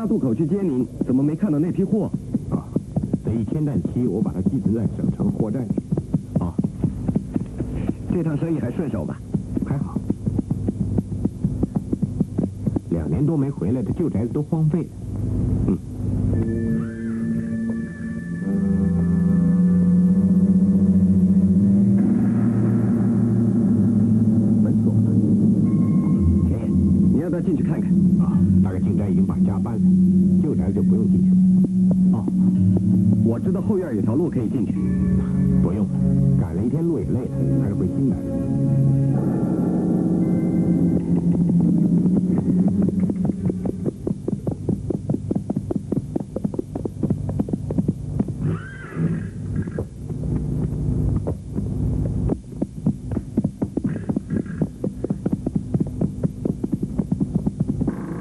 大渡口去接您，怎么没看到那批货？啊，这一千担漆我把它寄存在省城货站里。啊，这趟生意还顺手吧？还好。两年多没回来的旧宅子都荒废了。知道后院有条路可以进去。不用了，赶了一天路也累了，还是回新来的。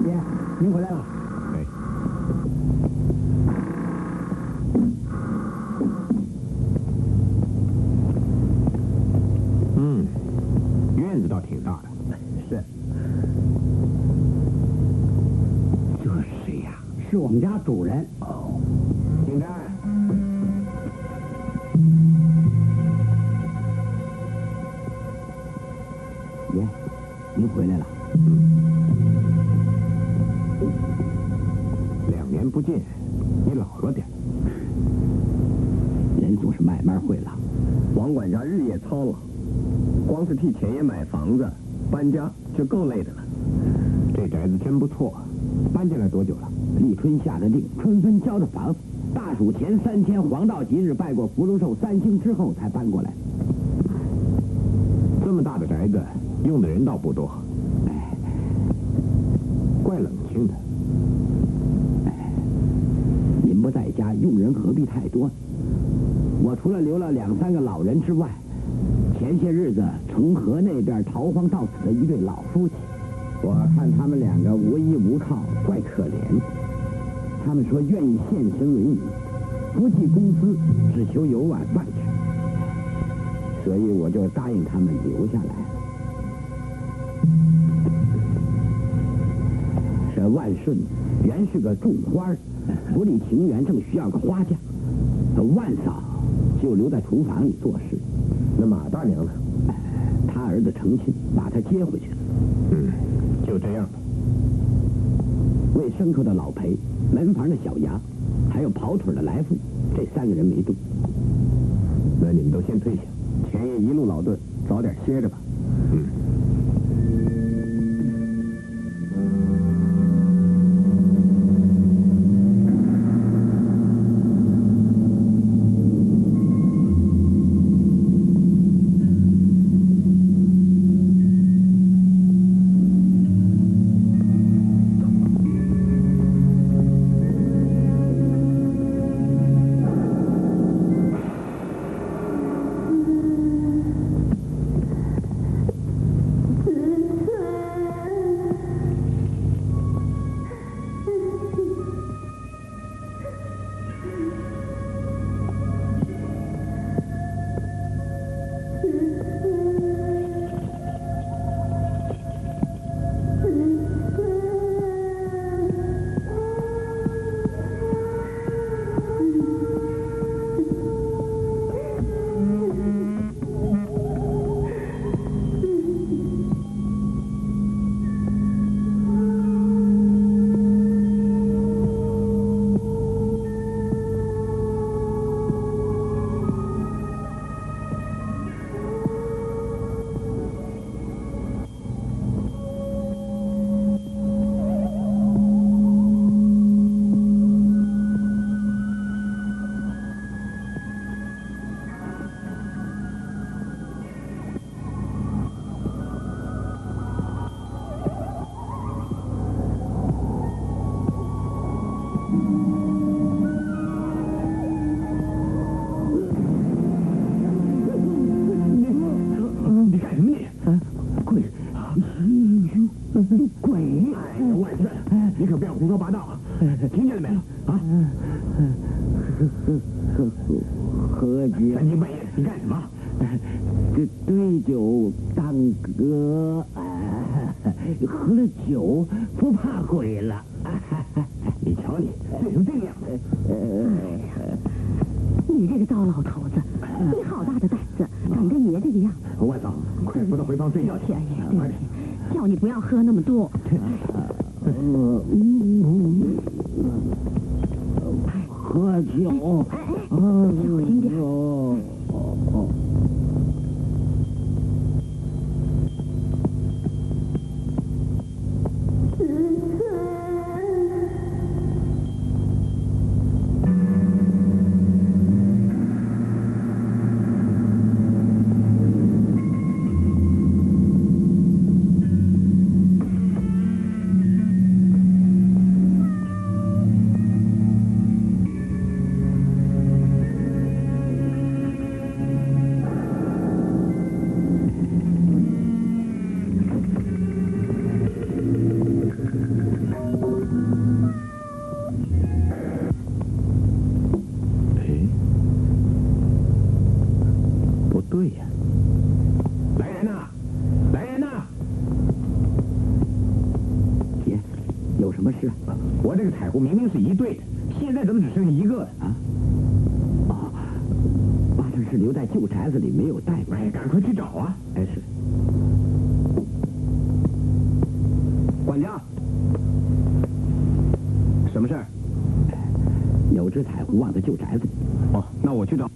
爷，您回来了。哎，嗯，院子倒挺大的。是。这是谁呀？是我们家主人。立春分交的房，大暑前三天黄道吉日拜过福禄寿三星之后才搬过来。这么大的宅子，用的人倒不多，哎，怪冷清的。您不在家，用人何必太多？我除了留了两三个老人之外，前些日子从河那边逃荒到此的一对老夫妻，我看他们两个无依无靠，怪可们说愿意献身为民，不计工资，只求有碗饭吃，所以我就答应他们留下来。这万顺原是个种花儿，府里情缘正需要个花匠，万嫂就留在厨房里做事。那马大娘呢？他儿子成亲，把他接回去了。嗯，就这样吧。喂牲口的老裴，门房的小杨，还有跑腿的来福，这三个人没动。那你们都先退下。前夜一路劳顿，早点歇着吧。嗯。胡说八道。有什么事？我这个彩壶明明是一对的，现在怎么只剩一个了？啊？哦，八成是留在旧宅子里没有带过来。哎，赶快去找啊！哎，是。管家，什么事儿？有只彩壶忘在旧宅子里。哦，那我去找。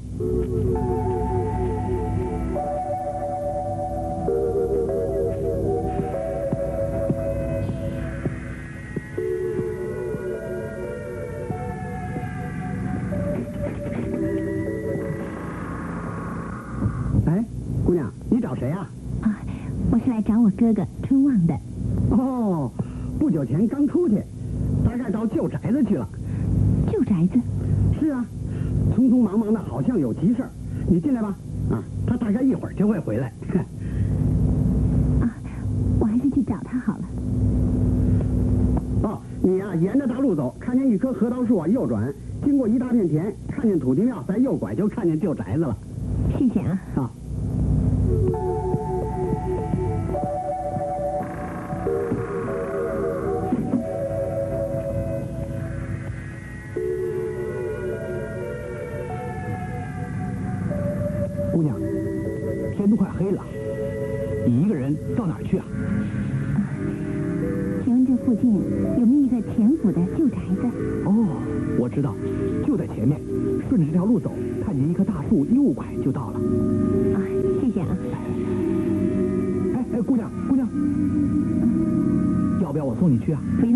找谁呀、啊，我是来找我哥哥春旺的。哦，不久前刚出去，大概到旧宅子去了。旧宅子，是啊，匆匆忙忙的，好像有急事儿。你进来吧。啊，他大概一会儿就会回来。啊，我还是去找他好了。哦，你呀、沿着大路走，看见一棵核桃树往，右转，经过一大片田，看见土地庙，再右拐就看见旧宅子了。谢谢啊。啊。府的旧宅子？哦，我知道，就在前面，顺着这条路走，看见一棵大树，右拐就到了。啊，谢谢啊。哎哎，姑娘，姑娘，要不要我送你去啊？不用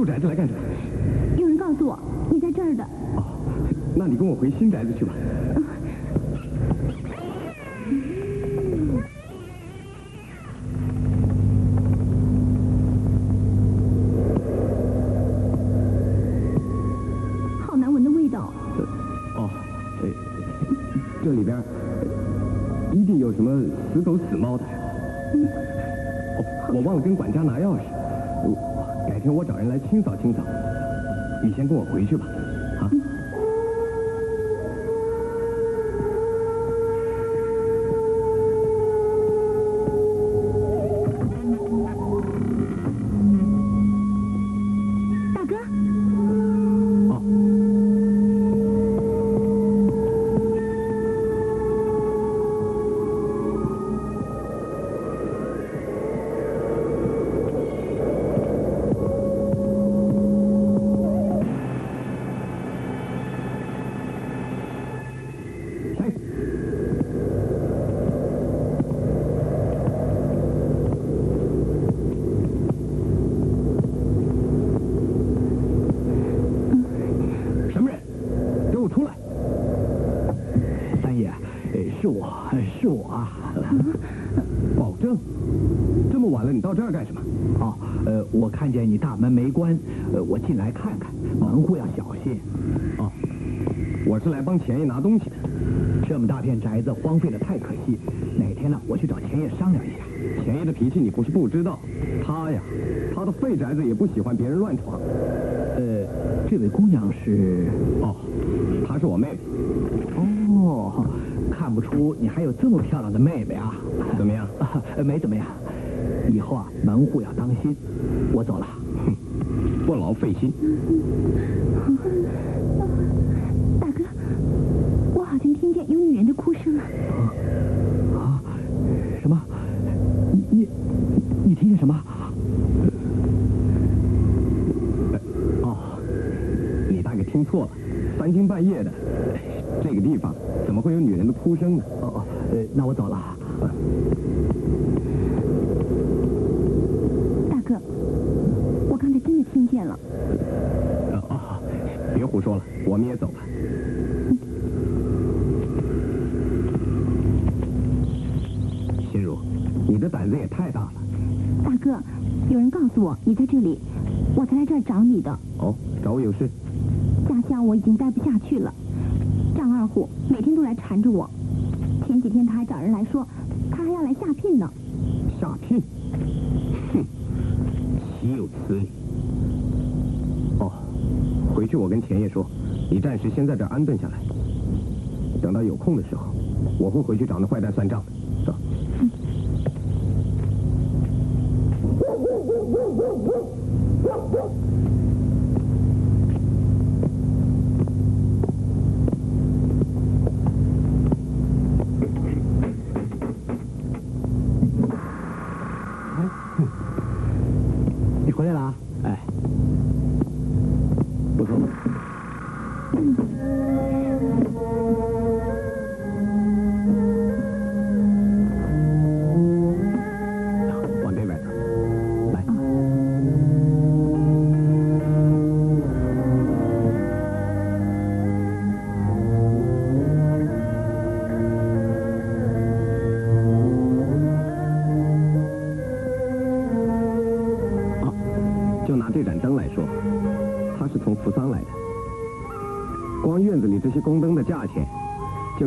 旧宅子来干什么？有人告诉我你在这儿的。哦，那你跟我回新宅子去吧。回去吧，我是来帮钱爷拿东西的。这么大片宅子荒废的太可惜，哪天呢，我去找钱爷商量一下。钱爷的脾气你不是不知道，他呀，他的废宅子也不喜欢别人乱闯。呃，这位姑娘是？哦，她是我妹妹。哦，看不出你还有这么漂亮的妹妹啊？怎么样？没怎么样。以后啊，门户要当心。我走了。不劳费心。大哥，我好像听见有女人的哭声啊。啊？什么？你你你听见什么？哦，你大概听错了，三更半夜的，这个地方怎么会有女人的哭声呢？哦哦，呃，那我走了。大哥，我刚才真的听见了。哦哦，别胡说了，我们也走吧。心如，你的胆子也太大了。大哥，有人告诉我你在这里，我才来这儿找你的。哦，找我有事？家乡我已经待不下去了，张二虎每天都来缠着我。前几天他还找人来说，他还要来下聘呢。下聘？哼，岂有此理！哦，回去我跟钱爷说，你暂时先在这儿安顿下来，等到有空的时候，我会回去找那坏蛋算账。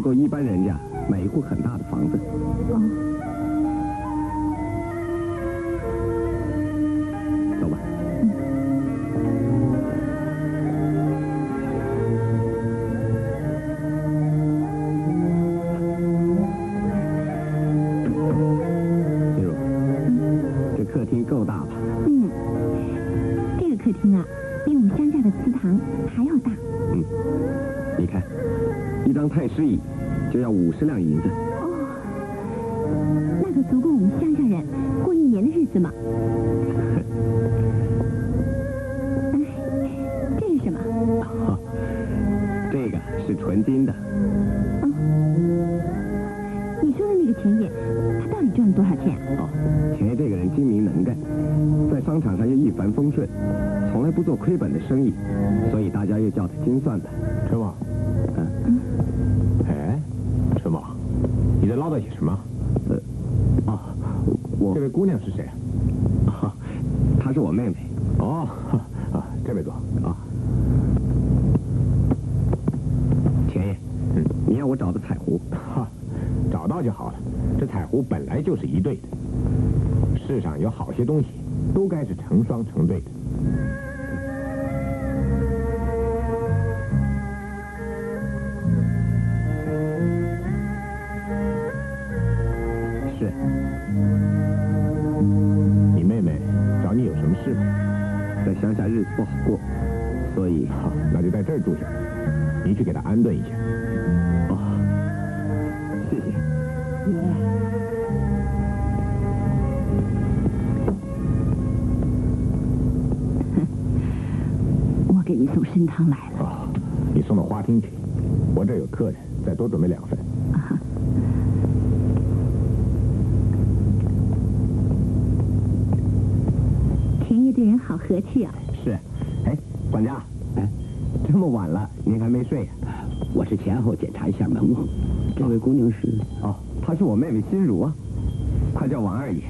够一般人家。两银子。给你送参汤来了。啊，你送到花厅去。我这儿有客人，再多准备两份。田爷对人好和气啊。是，哎，管家，哎，这么晚了，您还没睡呀、我是前后检查一下门户。这位姑娘是？哦，她是我妹妹心如啊，快叫王二爷。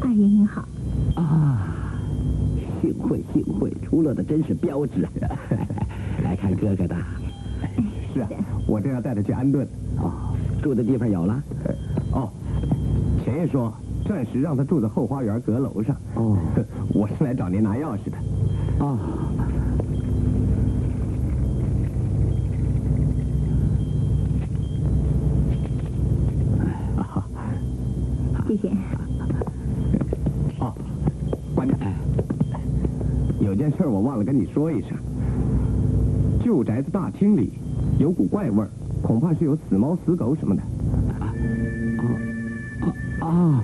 二爷您好，啊，幸会幸会，出落的真是标致。来看哥哥的。是啊，我正要带她去安顿。哦，住的地方有了。哦，田爷说暂时让她住在后花园阁楼上。哦，我是来找您拿钥匙的。啊哦，谢谢。哦，管家，有件事我忘了跟你说一声。旧宅子大厅里有股怪味儿，恐怕是有死猫死狗什么的。哦，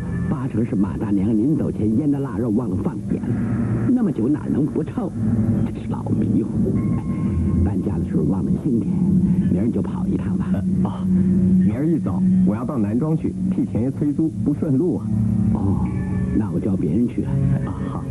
八成是马大娘临走前腌的腊肉忘了放盐，那么久哪能不臭？真是老迷糊。搬家的时候忘了清点，明儿就跑一趟吧。哦，明儿一早我要到南庄去替钱爷催租，不顺路啊。哦，那我叫别人去啊。啊，好，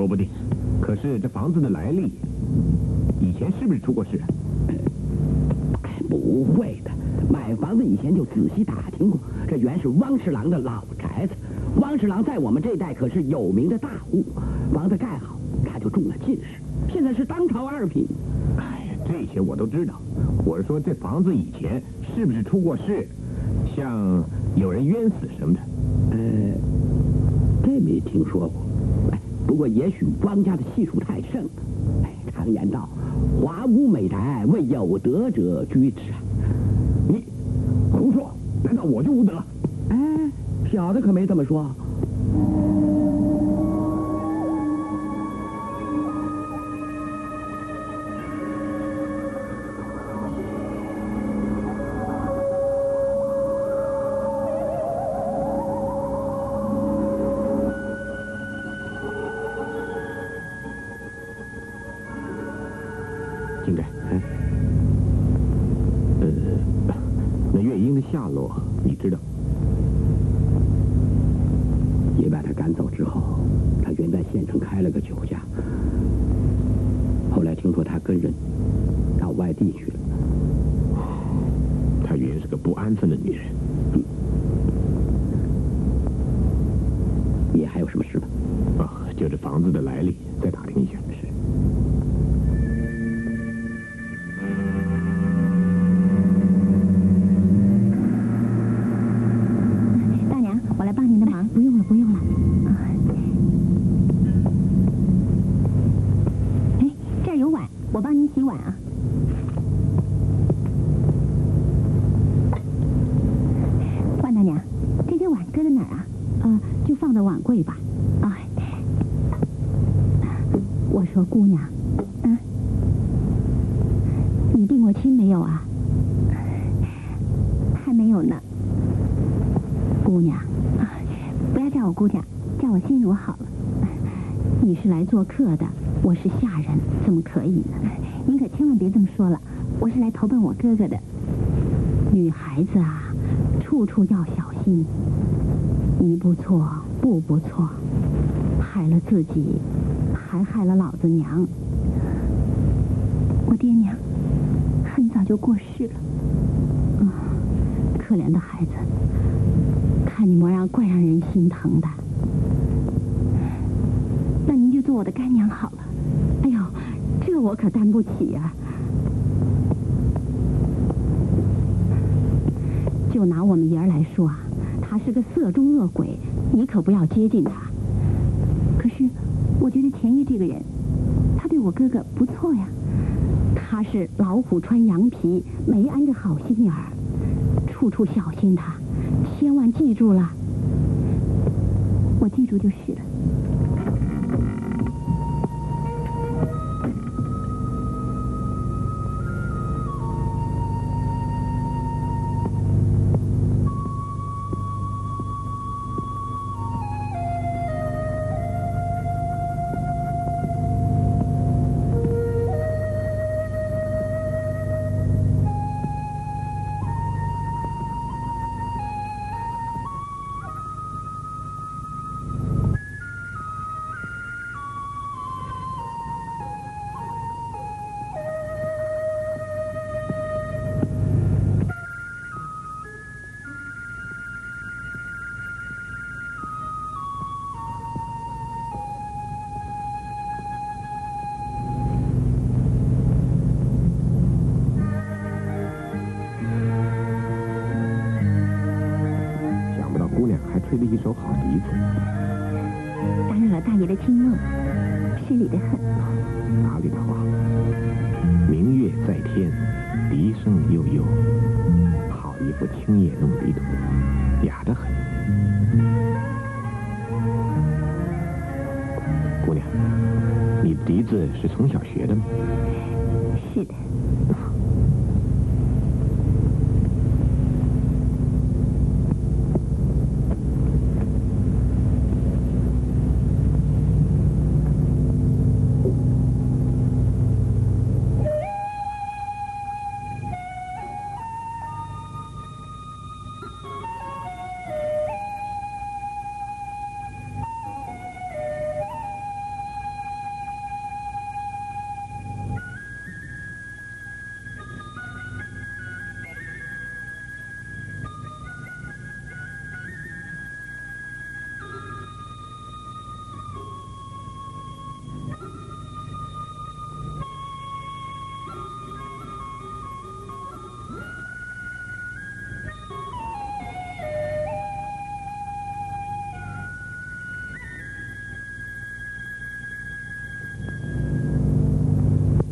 说不定。可是这房子的来历，以前是不是出过事？不会的，买房子以前就仔细打听过，这原是汪侍郎的老宅子。汪侍郎在我们这代可是有名的大户，房子盖好他就中了进士，现在是当朝二品。哎，这些我都知道。我是说这房子以前是不是出过事，像有人冤死什么的？呃，这没听说过。不过也许庄家的气数太盛。哎，常言道，华屋美宅为有德者居之啊！你胡说，难道我就无德？哎，小的可没这么说。你模样怪让人心疼的，那您就做我的干娘好了。哎呦，这我可担不起呀！就拿我们爷儿来说啊，他是个色中恶鬼，你可不要接近他。可是，我觉得钱爷这个人，他对我哥哥不错呀。他是老虎穿羊皮，没安着好心眼儿，处处小心他。千万记住了。我记住就是了。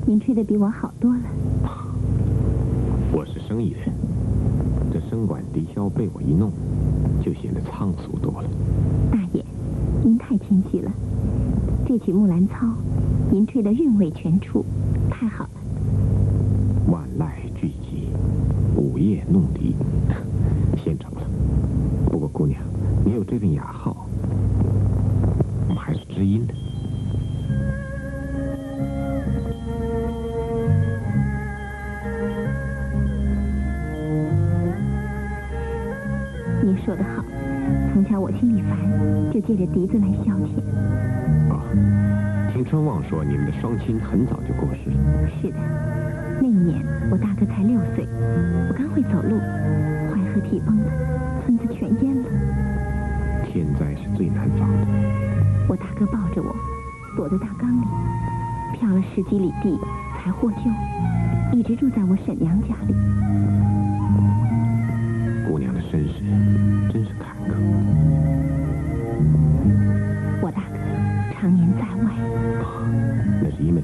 您吹的比我好多了。我是生意人，这声管笛箫被我一弄，就显得仓促多了。大爷，您太谦虚了。这曲《木兰操》，您吹的韵味全出，着笛子来消遣。啊，听春旺说你们的双亲很早就过世了。是的，那一年我大哥才六岁，我刚会走路，淮河体崩了，村子全淹了。天灾是最难防的。我大哥抱着我，躲在大缸里，漂了十几里地才获救，一直住在我婶娘家里。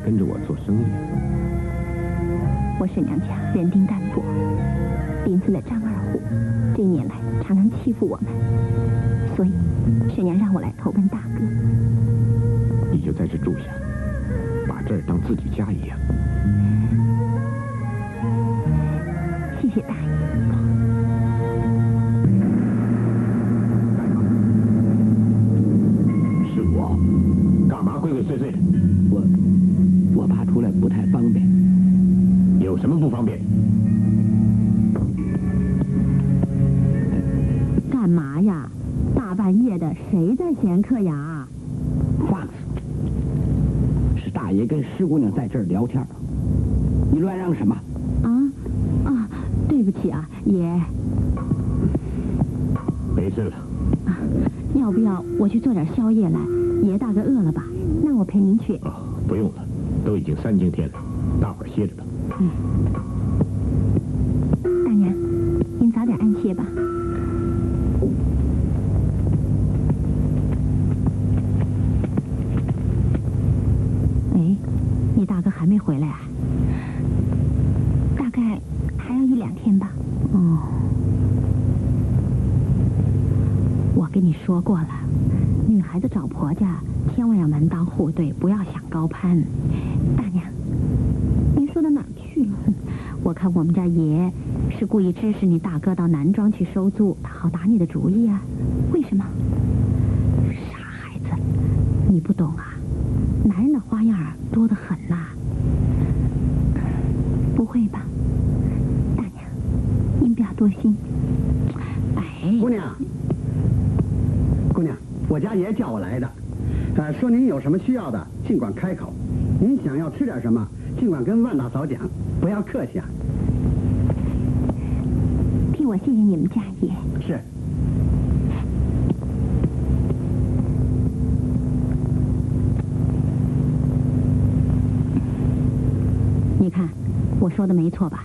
跟着我做生意。我婶娘家人丁单薄，邻村的张二虎，这一年来常常欺负我们，师姑娘在这儿聊天，你乱嚷什么？啊啊，对不起啊，爷。没事了。啊，要不要我去做点宵夜来？爷大概饿了吧？那我陪您去。啊，不用了，都已经三更天了，大伙儿歇着吧。嗯。大娘，您早点安歇吧。哎，你大哥还没回来啊？大概还要一两天吧。哦。我跟你说过了，女孩子找婆家，千万要门当户对，不要想高攀。大娘，您说到哪儿去了？我看我们家爷是故意指使你大哥到南庄去收租，他好打你的主意啊。为什么？傻孩子，你不懂啊，男人的花样多得很呐、不会吧，大娘，您不要多心。哎，姑娘，姑娘，我家爷叫我来的，呃，说您有什么需要的，尽管开口。您想要吃点什么，尽管跟万大嫂讲，不要客气啊。替我谢谢你们家爷。是。你看，我说的没错吧？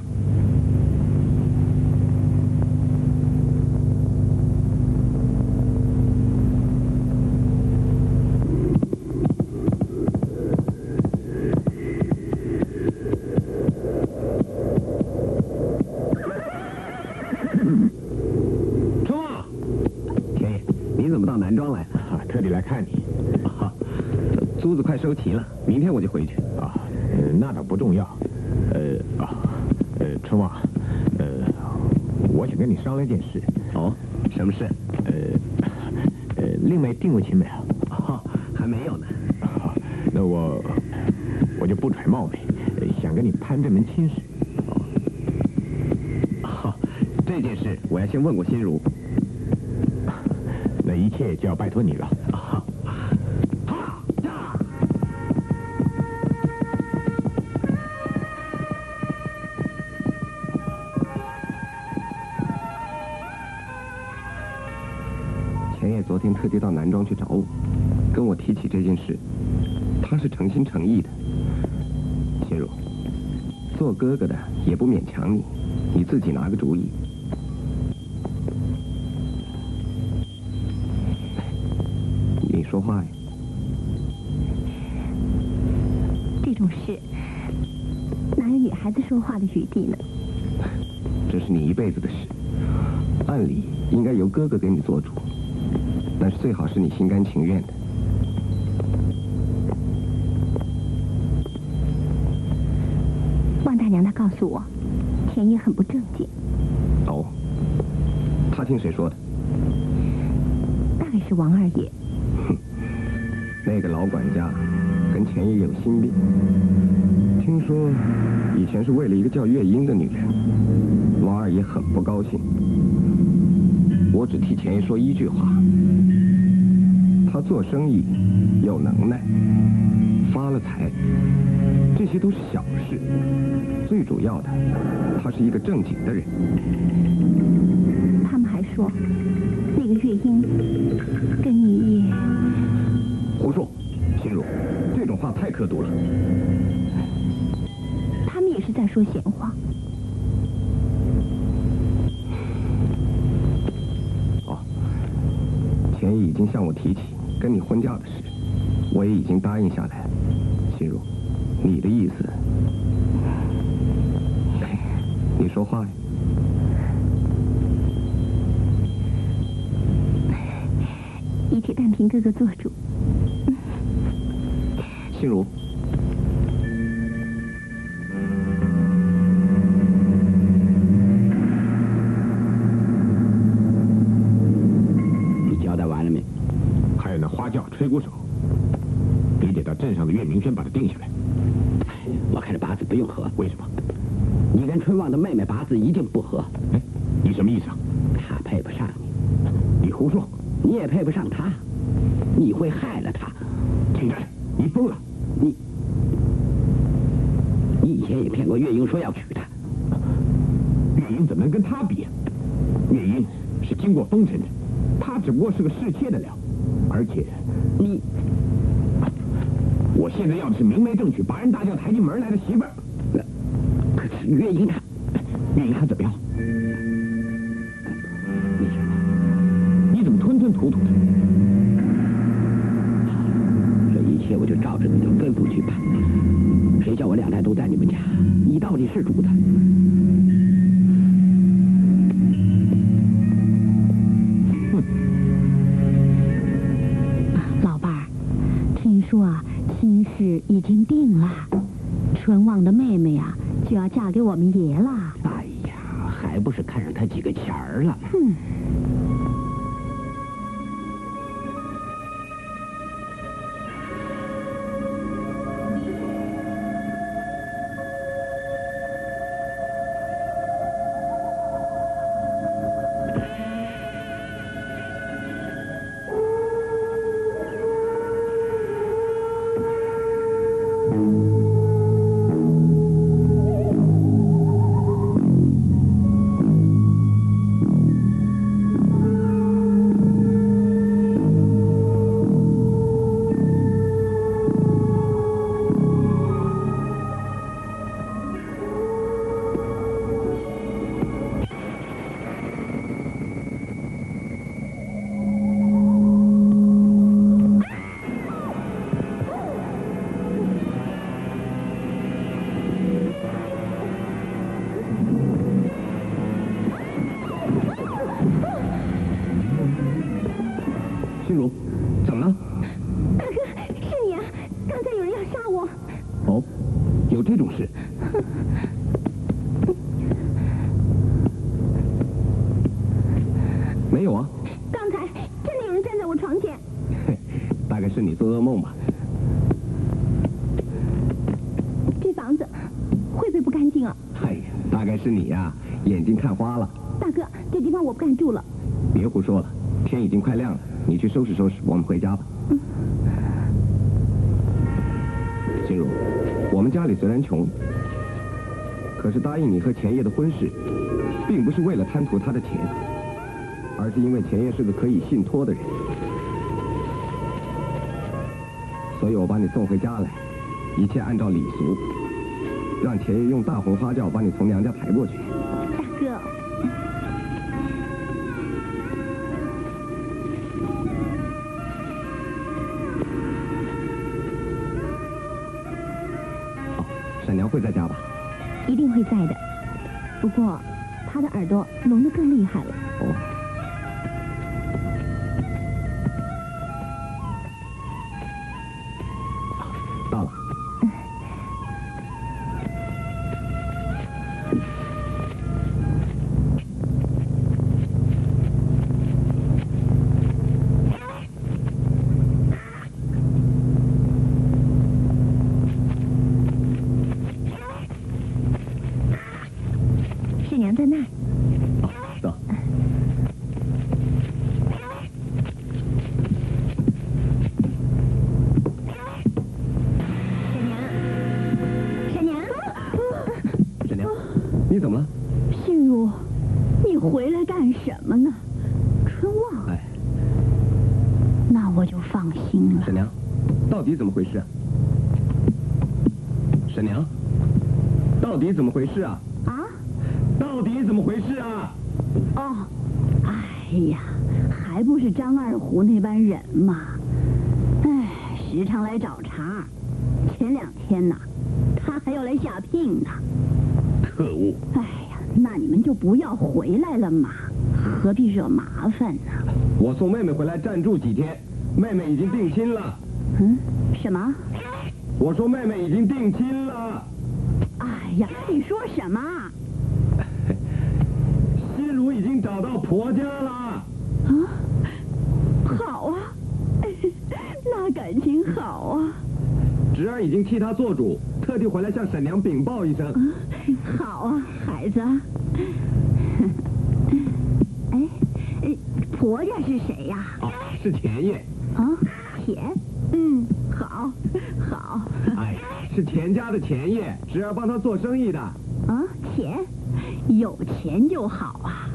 春旺，田爷，你怎么到南庄来了？啊，特地来看你。啊，租子快收齐了，明天我就回去。啊，呃那倒不重要。呃啊，呃，春旺，呃，我想跟你商量件事。哦，什么事？呃，呃，另外定过亲没有？哦，还没有呢。啊那我我就不揣冒昧，呃想跟你攀这门亲事。哦，这件事我要先问过心如。余地呢。这是你一辈子的事，按理应该由哥哥给你做主，但是最好是你心甘情愿的。万大娘她告诉我，田野很不正经。哦，他听谁说的？大概是王二爷。哼，那个老管家跟钱爷有心病，听说以前是为了一个叫月英的女人，王二爷很不高兴。我只替钱爷说一句话：他做生意有能耐，发了财，这些都是小事。最主要的，他是一个正经的人。他们还说，那个月英跟你……胡说，心如，这种话太刻毒了。在说闲话。哦，钱已经向我提起跟你婚嫁的事，我也已经答应下来了。心如，你的意思？你说话呀！一切但凭哥哥做主。心如，镇上的岳明轩把他定下来。我看这八字不用合。为什么？你跟春旺的妹妹八字一定不合。哎，你什么意思啊？他配不上你。你胡说！你也配不上他，你会害了他。秦真，你疯了！你，你以前也骗过月英说要娶她。月英怎么能跟他比？月英是经过风尘的，他只不过是个侍妾儿了？哼。收拾收拾，我们回家吧。心如，我们家里虽然穷，可是答应你和钱爷的婚事，并不是为了贪图他的钱，而是因为钱爷是个可以信托的人。所以我把你送回家来，一切按照礼俗，让钱爷用大红花轿把你从娘家抬过去。在那儿。啊，走。沈娘，沈娘，你怎么了？心如，你回来干什么呢？春望，哎，那我就放心了。沈娘，到底怎么回事啊？沈娘，到底怎么回事啊？啊？到底怎么回事啊？哦，哎呀，还不是张二胡那班人嘛！哎，时常来找茬。前两天呐，他还要来下聘呢。可恶！哎呀，那你们就不要回来了嘛，何必惹麻烦呢？我送妹妹回来暂住几天，妹妹已经定亲了。嗯？什么？我说妹妹已经定亲了。哎呀，你说什么？心如已经找到婆家了。啊？好啊，那感情好啊。侄儿已经替他做主，特地回来向婶娘禀报一声。嗯，好啊，孩子。哎，哎，婆家是谁呀？哦，是田爷。啊，田。嗯，好，好。哎，是田家的田爷，侄儿帮他做生意的。啊，钱，有钱就好啊。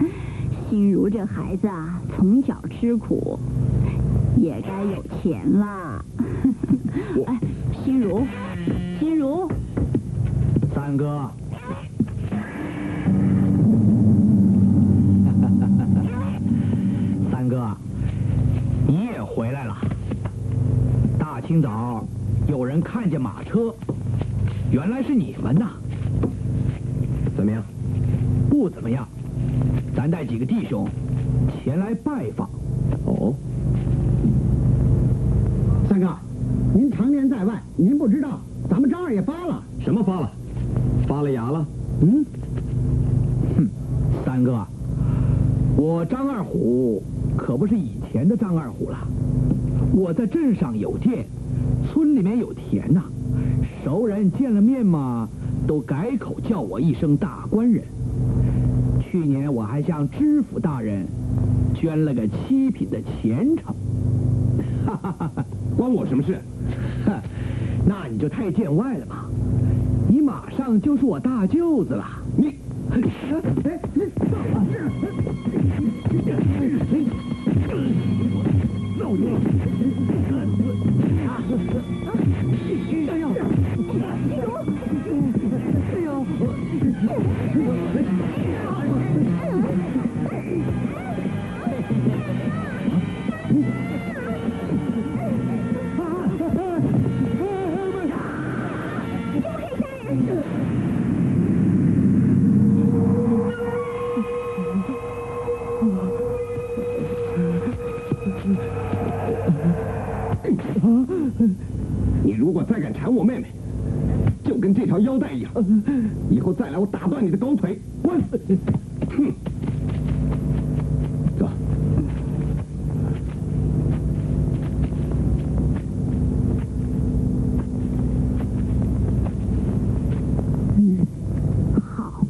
心如这孩子啊，从小吃苦，也该有钱了。哎，心如，心如，三哥，三哥，你也回来了。大清早有人看见马车，原来是你们呐。怎么样？不怎么样，咱带几个弟兄前来拜访。哦，三哥，您常年在外，您不知道，咱们张二爷发了。什么发了？发了芽了？嗯，哼，三哥，我张二虎可不是以前的张二虎了。我在镇上有店，村里面有田呐、熟人见了面嘛，都改口叫我一声大官人。去年我还向知府大人捐了个七品的前程，哈哈哈哈，关我什么事？哼，那你就太见外了吧！你马上就是我大舅子了。你，你如果再敢缠我妹妹，就跟这条腰带一样，以后再来我打断你的狗腿！滚！哼！走。嗯，好。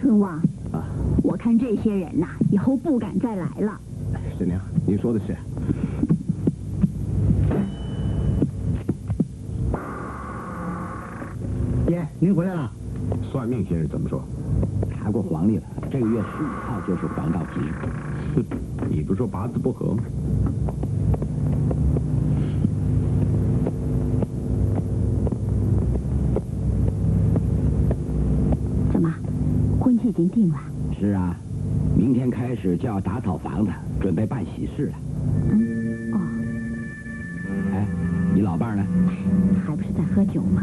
春旺，啊，我看这些人呐、以后不敢再来了。沈娘，您说的是。您回来了。算命先生怎么说？查过黄历了，这个月十五号就是黄道吉日。哼，你不说八字不合吗？怎么，婚期已经定了？是啊，明天开始就要打扫房子，准备办喜事了。嗯，哦，哎，你老伴儿呢？还不是在喝酒吗？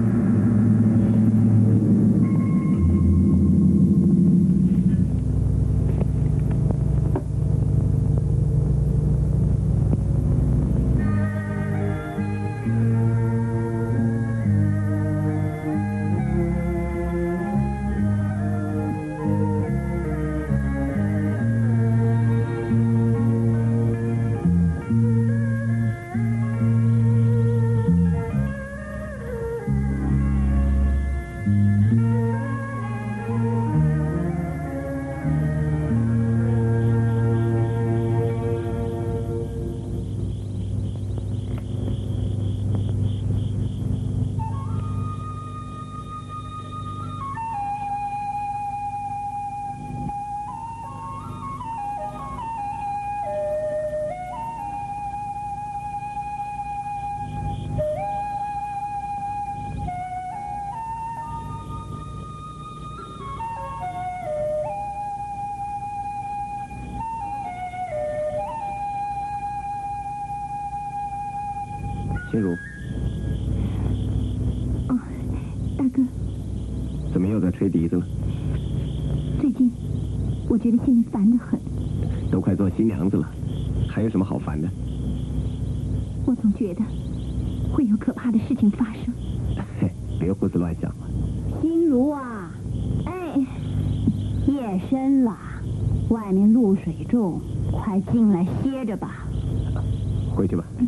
心如，哦，大哥，怎么又在吹笛子了？最近我觉得心里烦得很，都快做新娘子了，还有什么好烦的？我总觉得会有可怕的事情发生。嘿，别胡思乱想了。心如啊，哎，夜深了，外面露水重，快进来歇着吧。回去吧。快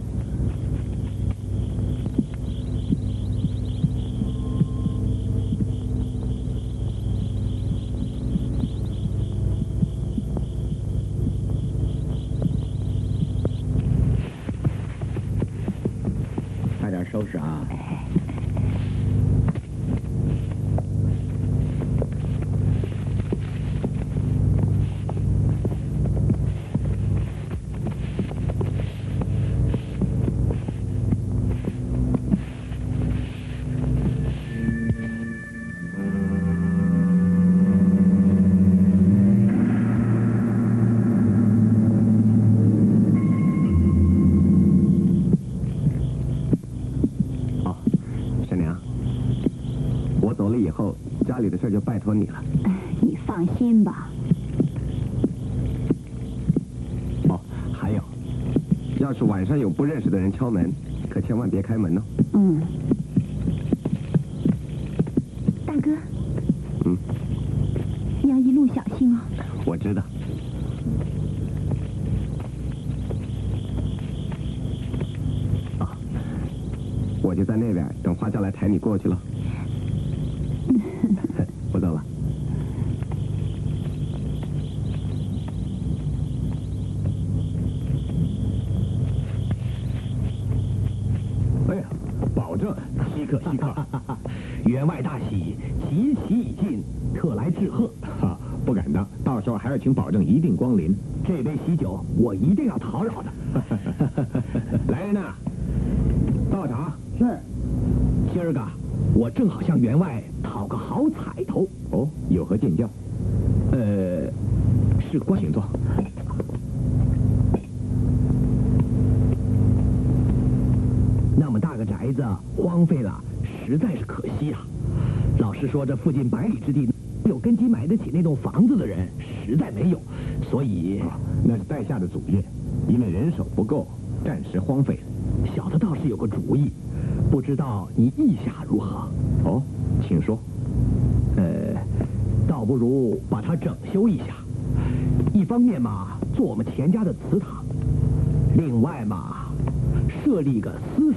有不认识的人敲门，可千万别开门哦。嗯。大哥，嗯，你要一路小心哦。我知道。啊，我就在那边等花轿来抬你过去了。我走了。哎呀，保证稀客稀客，员外大喜，吉期已尽，特来致贺。哈，不敢当，到时候还要请保证一定光临。这杯喜酒我一定要讨扰的。来人呐，道长是，今儿个我正好向员外讨个好彩头。哦，有何见教？呃，是官请坐。那么大个宅子荒废了，实在是可惜啊。老实说，这附近百里之地，有根基买得起那栋房子的人实在没有，所以啊，那是在下的祖业，因为人手不够，暂时荒废了。小的倒是有个主意，不知道你意下如何？哦，请说。呃，倒不如把它整修一下。一方面嘛，做我们田家的祠堂；另外嘛，设立个私塾，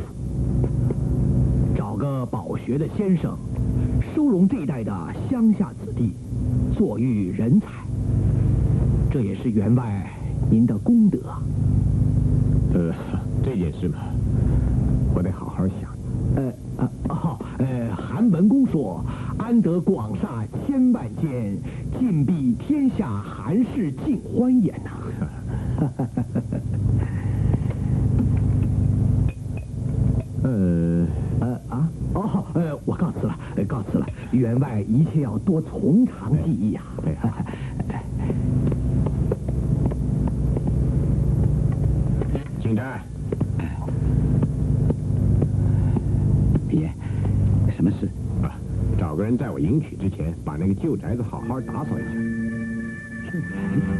找个饱学的先生，收容这一代的乡下子弟，作育人才。这也是员外您的功德。呃，这件事嘛，我得好好想。呃呃哦，呃，韩文公说：“安得广厦千万间，尽避天下寒士尽欢颜”呐。呃，呃啊哦，呃，我告辞了，呃告辞了。员外一切要多从长计议啊。对 请站。爷，人在我迎娶之前，把那个旧宅子好好打扫一下。旧宅子。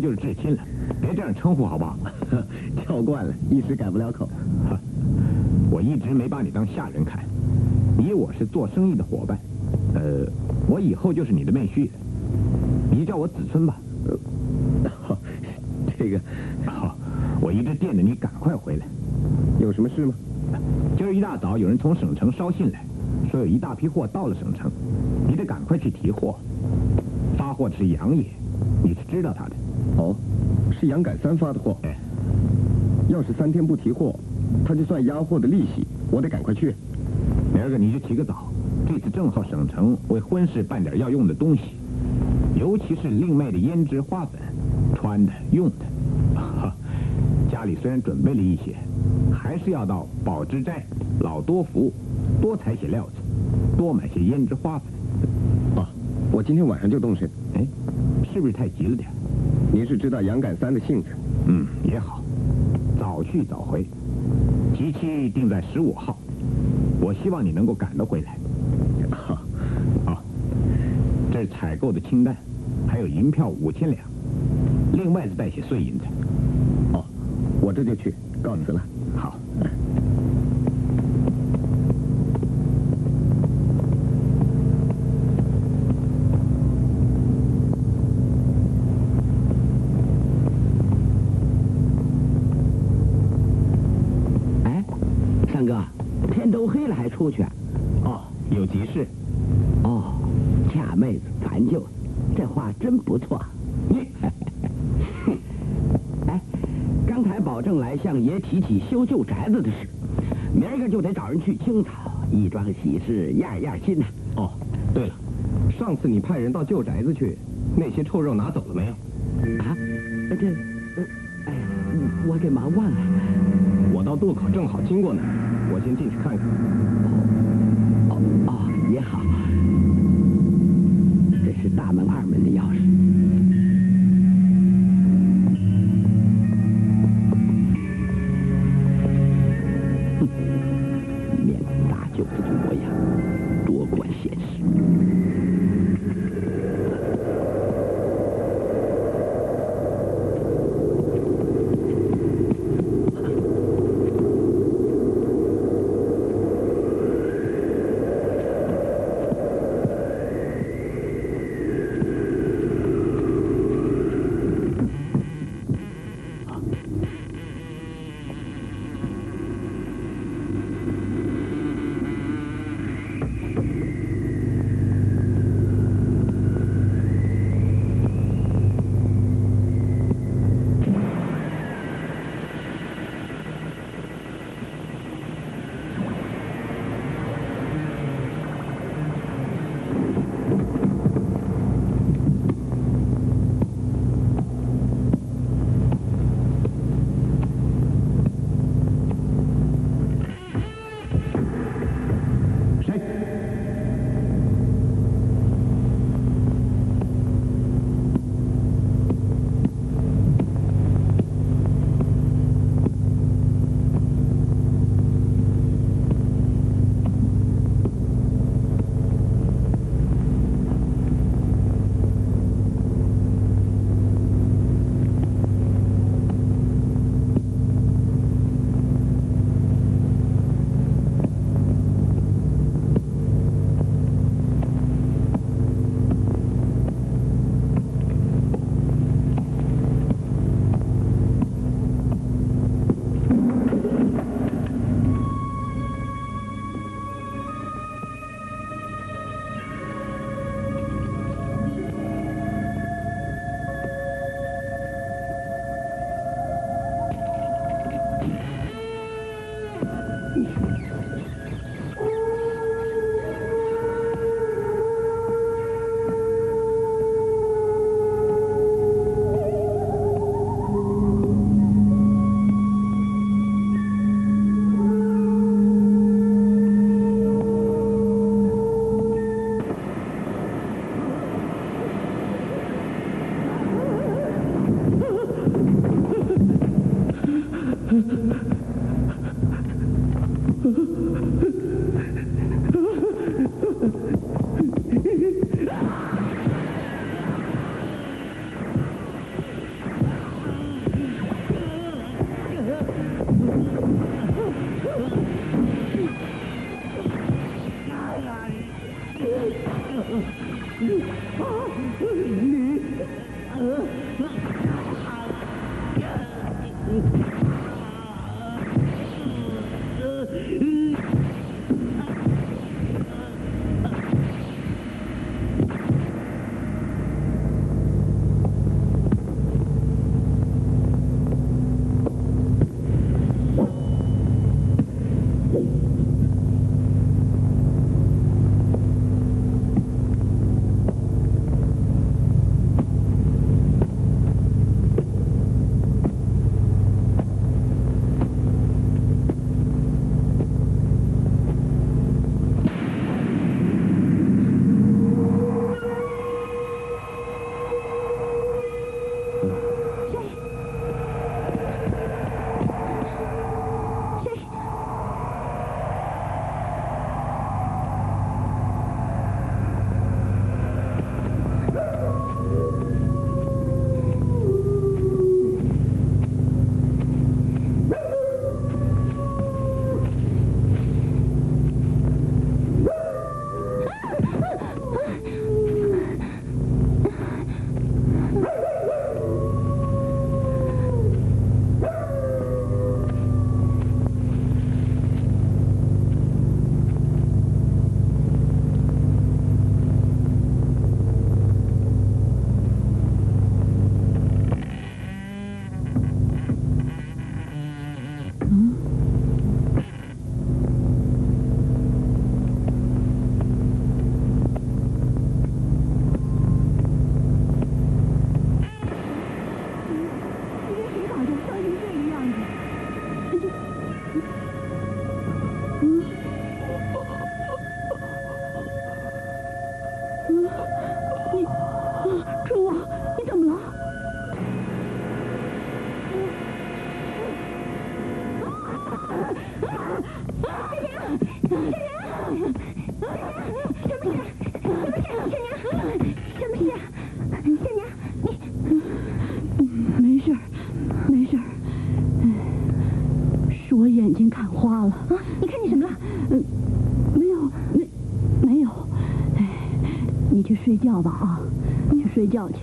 就是至亲了，别这样称呼好不好？叫惯了，一时改不了口。我一直没把你当下人看，你我是做生意的伙伴。呃，我以后就是你的妹婿，你叫我子孙吧。这个，好，我一直惦着你赶快回来。有什么事吗？今儿一大早有人从省城捎信来，说有一大批货到了省城，你得赶快去提货。发货的是杨爷，你是知道他的。哦，是杨改三发的货。要是三天不提货，他就算压货的利息，我得赶快去。明儿个你就起个早，这次正好省城为婚事办点要用的东西，尤其是另卖的胭脂花粉，穿的用的。家里虽然准备了一些，还是要到宝芝斋、老多福多采些料子，多买些胭脂花粉。啊，我今天晚上就动身。哎，是不是太急了点？您是知道杨赶三的性子，嗯，也好，早去早回，集期定在十五号，我希望你能够赶得回来。好，这是采购的清单，还有银票五千两，另外再带些碎银子。哦，我这就去，告辞了。好。出去，哦，有急事，哦，恰妹子咱就，这话真不错。你 哎，刚才保证来向爷提起修旧宅子的事，明儿个就得找人去清草，一桩喜事样样新呐。哦，对了，上次你派人到旧宅子去，那些臭肉拿走了没有？啊，这，哎，我给忙忘了。我到渡口正好经过那儿。我先进去看看。好。这是大门、二门的钥匙。睡觉吧啊，去睡觉去。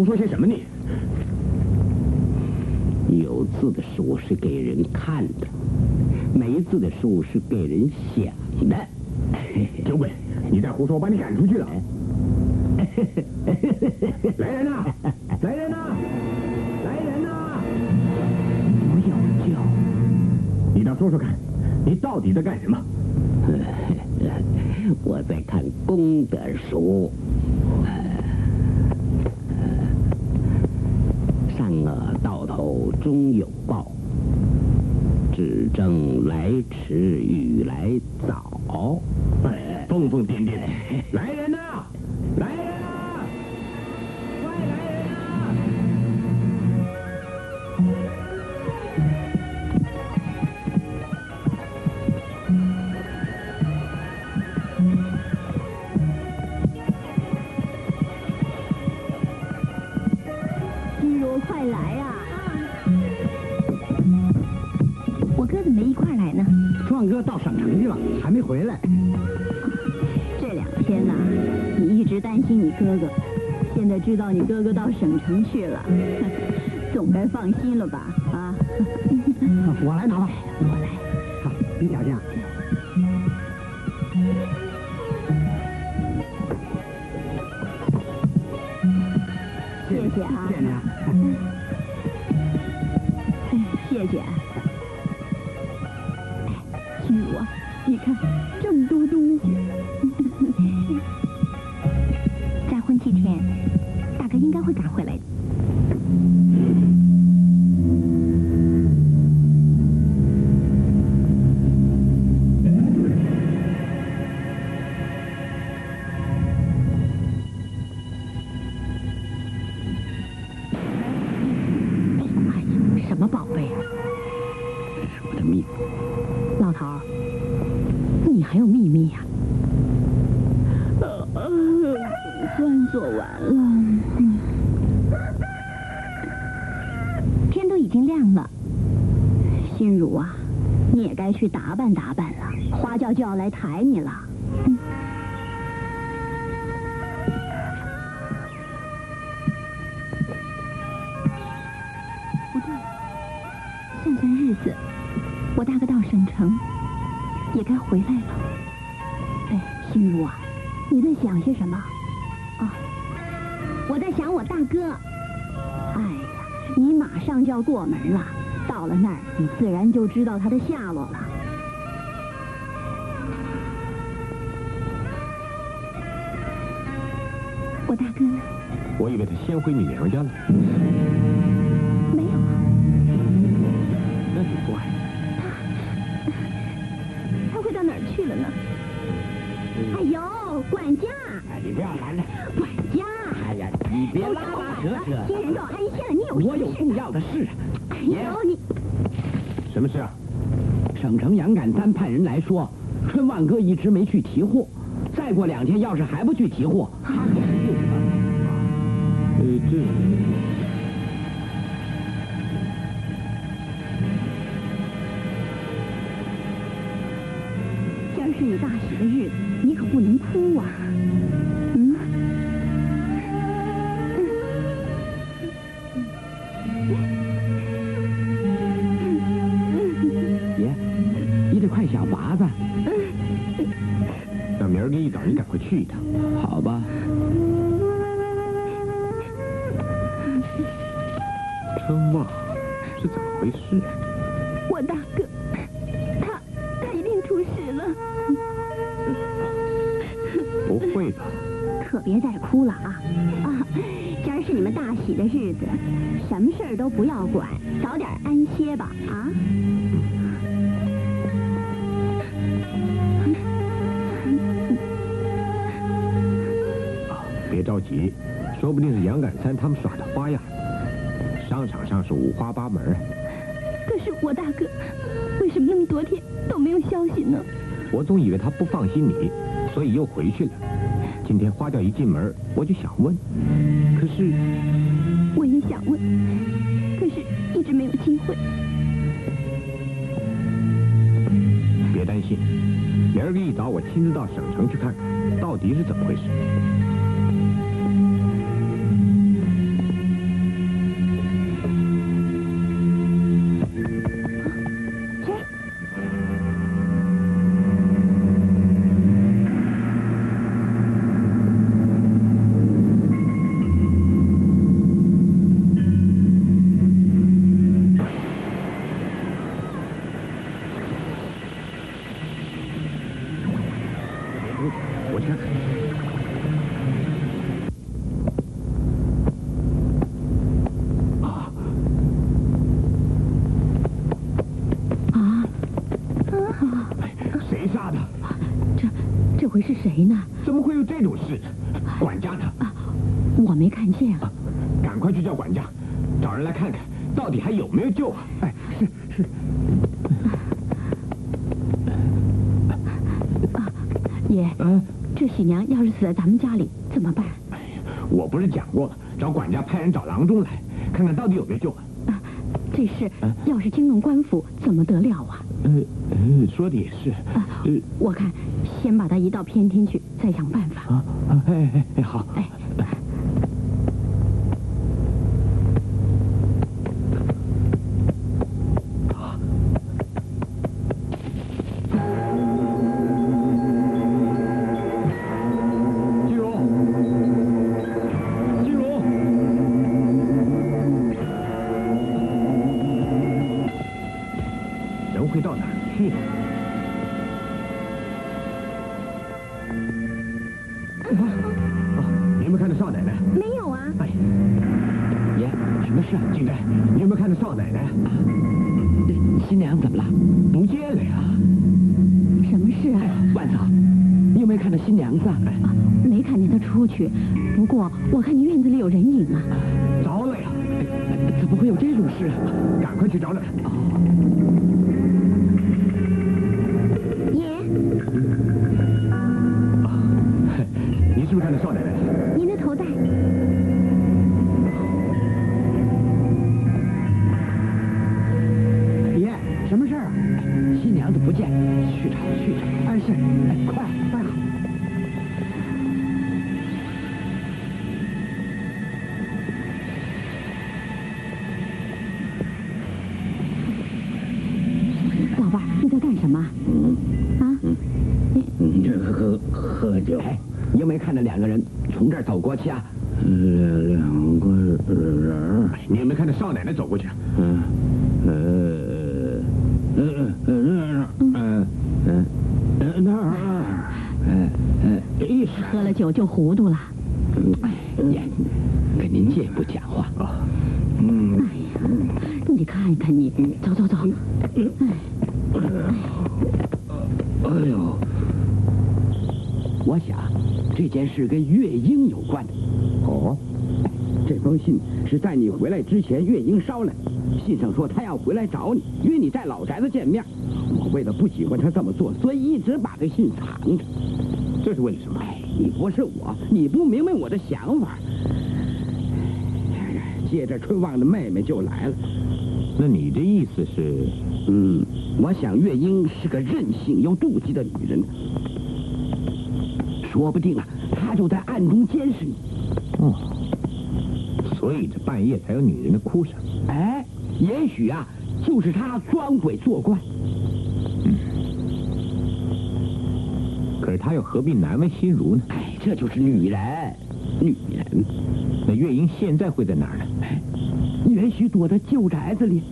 胡说些什么你？去了，总该放心了吧？啊，我来拿吧。我来。好，你小心啊。谢谢啊谢谢你啊。谢谢。哎，心如啊，你看这么多东西。在婚期前，大哥应该会赶回来的。该去打扮打扮了。花轿就要来抬你了。嗯不对，算算日子，我大哥到省城，也该回来了。哎，心如啊，你在想些什么？啊，我在想我大哥。哎呀，你马上就要过门了，到了那儿，你自然就知道他的下先回你娘家了。没有啊，那就怪。他他会到哪儿去了呢？哎呦，管家，哎，你不要拦着。管家！哎呀，你别拉拉扯扯。新人都安歇了，你有我有重要的事。哎呦，你什么事啊？省城杨敢三派人来说，春万哥一直没去提货，再过两天要是还不去提货，将是你大喜的日子，可别再哭了啊！啊，今儿是你们大喜的日子，什么事儿都不要管，早点安歇吧啊！啊，别着急，说不定是杨敢三他们耍的花样。商场上是五花八门啊。可是我大哥为什么那么多天都没有消息呢？我总以为他不放心你，所以又回去了。今天花轿一进门，我就想问，可是我也想问，可是一直没有机会。别担心，明儿个一早我亲自到省城去看看，到底是怎么回事。你娘要是死在咱们家里不见了呀，什么事啊？万嫂，你有没有看到新娘子啊？没看见她出去。不过我看你院子里有人影啊，糟了呀！怎么会有这种事？赶快去找找。就糊涂了。爷，跟您借步讲话。嗯。哎呀，你看看你，走走走。哎。哎呦，我想这件事跟月英有关的。哦。这封信是在你回来之前，月英捎来。信上说他要回来找你，约你在老宅子见面。我为了不喜欢他这么做，所以一直把这信藏着。这是为了什么？你不是我，你不明白我的想法。接着春旺的妹妹就来了。那你的意思是？嗯，我想月英是个任性又妒忌的女人，说不定啊，她就在暗中监视你。哦，所以这半夜才有女人的哭声。哎，也许啊，就是他装鬼作怪。可是他又何必难为心如呢？哎，这就是女人，女人。那月英现在会在哪儿呢？哎，也许躲在旧宅子里。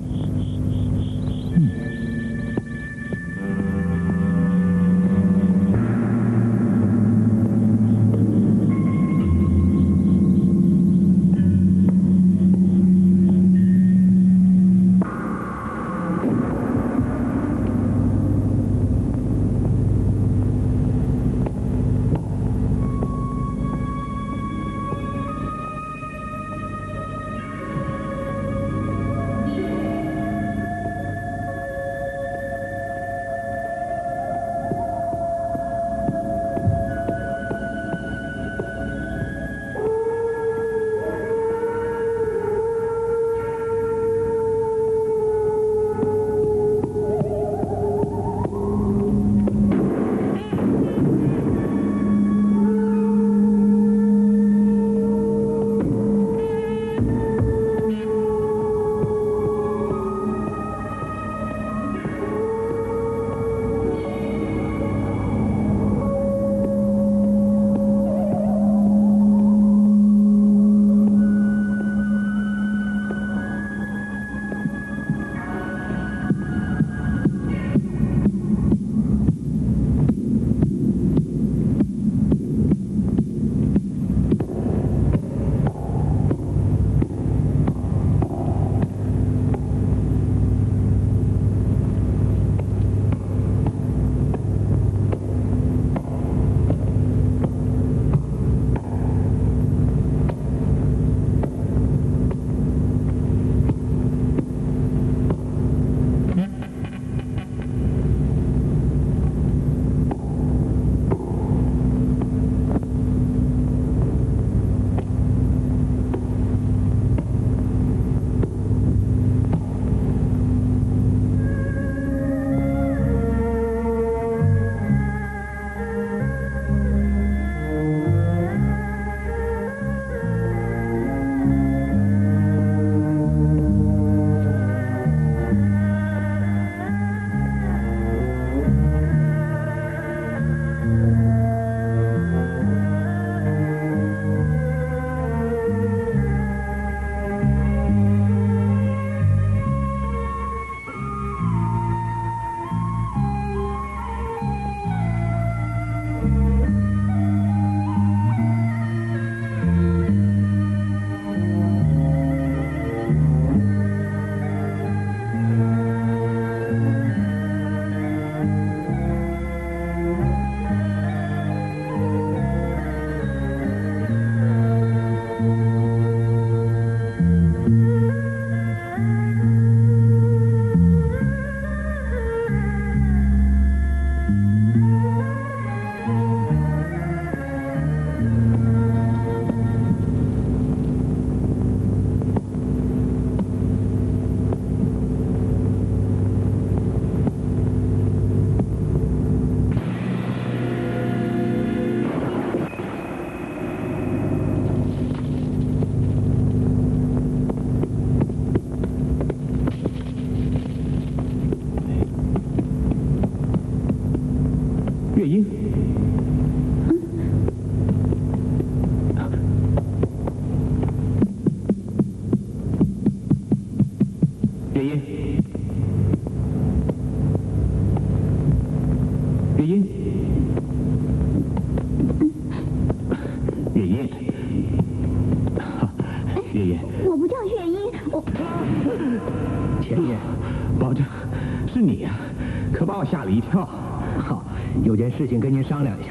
事情跟您商量一下。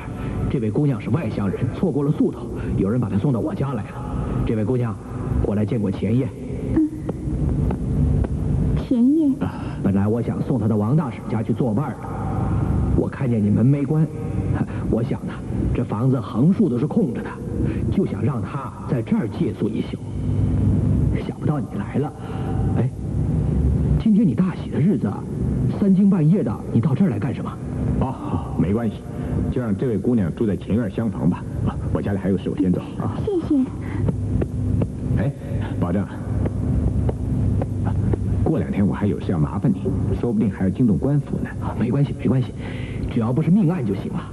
这位姑娘是外乡人，错过了宿头，有人把她送到我家来了。这位姑娘，我来见过钱爷。田野。本来我想送她到王大婶家去作伴的，我看见你门没关，我想呢，这房子横竖都是空着的，就想让她在这儿借宿一宿。想不到你来了，哎，今天你大喜的日子，三更半夜的，你到这儿来干什么？哦，没关系，就让这位姑娘住在前院厢房吧。啊，我家里还有事，我先走。啊，谢谢。哎，保证。啊过两天我还有事要麻烦你，说不定还要惊动官府呢。啊，没关系，没关系，只要不是命案就行了。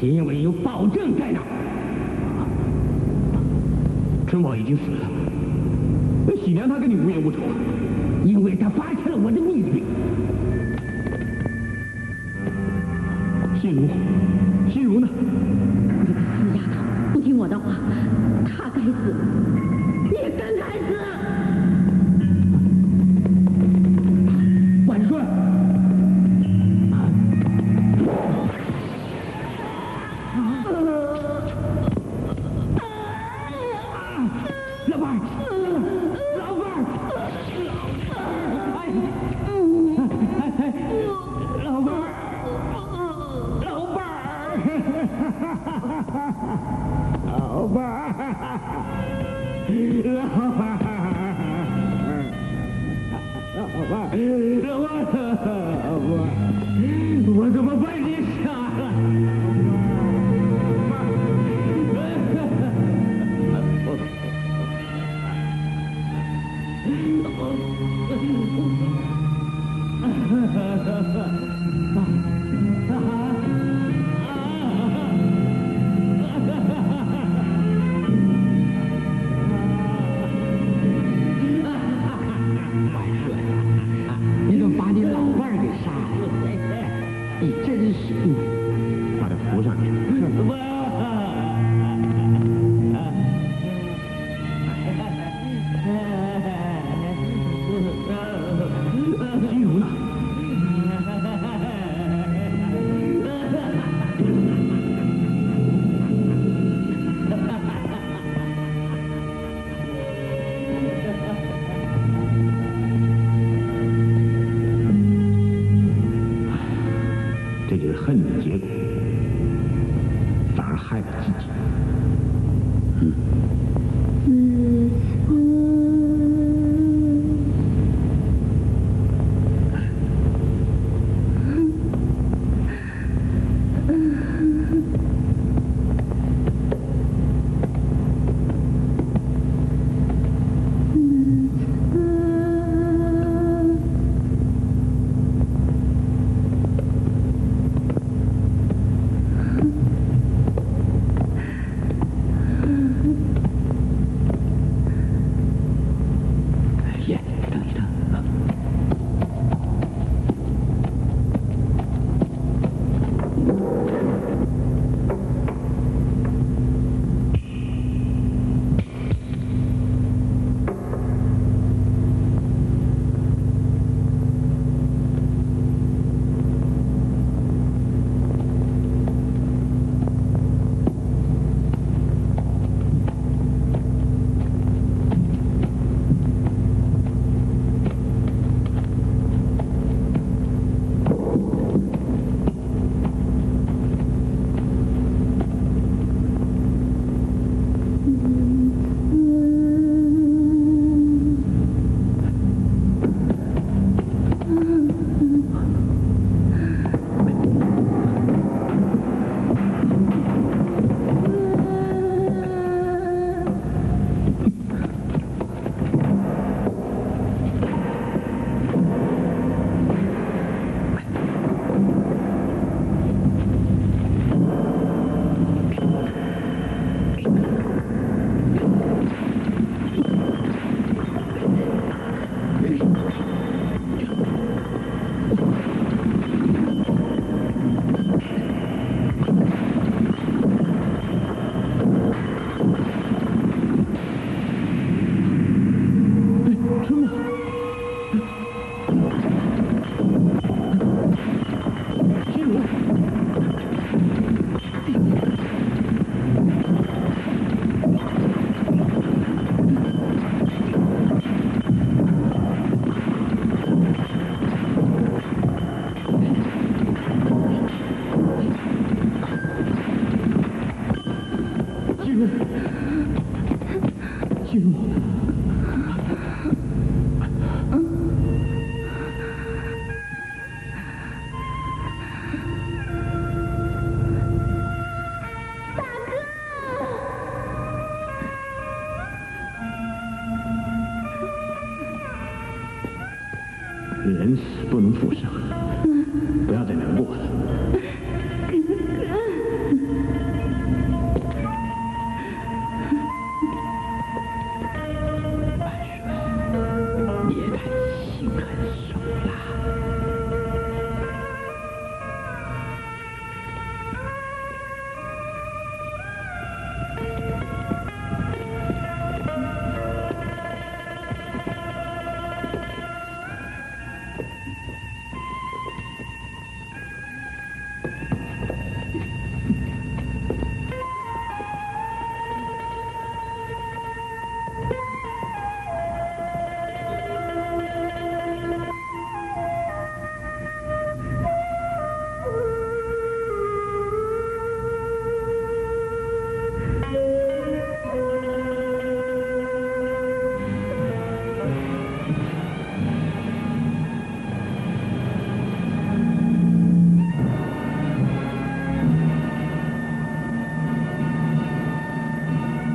因为有保证在呢。春宝已经死了，那喜娘她跟你无冤无仇，因为她发现了我的秘密。谢奴。lão ba lão ba lão ba